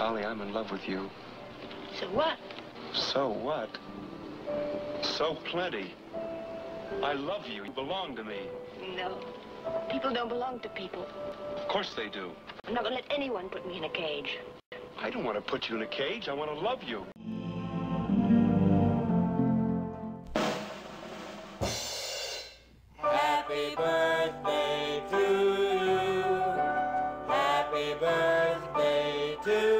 Holly, I'm in love with you. So what? So what? So plenty. I love you. You belong to me. No. People don't belong to people. Of course they do. I'm not gonna let anyone put me in a cage. I don't want to put you in a cage. I want to love you. Happy birthday to you. Happy birthday to you.